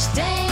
Stay